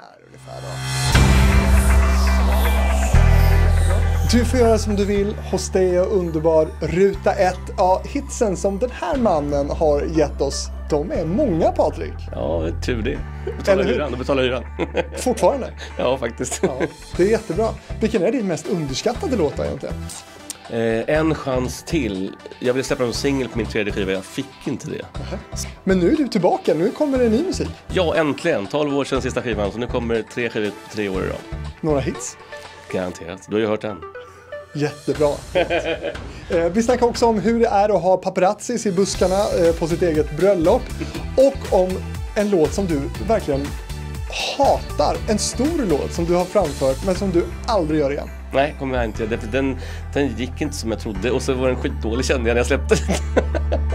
här ungefär då. Du får göra som du vill, hos dig är underbar. Ruta 1, ja hitsen som den här mannen har gett oss, de är många Patrik. Ja, tur det. Betala hyran, du betalar hyran. Fortfarande. ja, faktiskt. Ja, det är jättebra. Vilken är din mest underskattade låt egentligen? Eh, en chans till. Jag ville släppa en singel på min tredje skiva, jag fick inte det. Men nu är du tillbaka, nu kommer det ny musik. Ja, äntligen! 12 år sedan sista skivan, så nu kommer tre skivor tre år idag. Några hits. Garanterat. Du har ju hört den. Jättebra. Eh, Vi snackar också om hur det är att ha paparazzis i buskarna eh, på sitt eget bröllop. Och om en låt som du verkligen hatar. En stor låt som du har framfört men som du aldrig gör igen. Nej, kommer jag inte. göra. den, den gick inte som jag trodde och så var den skitdålig kände jag när jag släppte den.